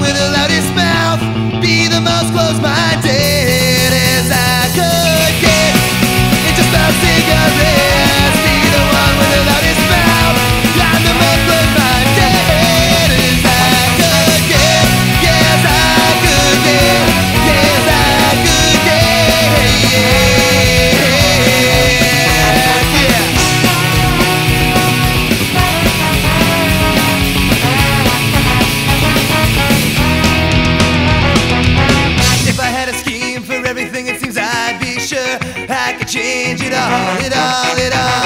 with the loudest mouth, be the most closed-minded. I could change it all, it all, it all.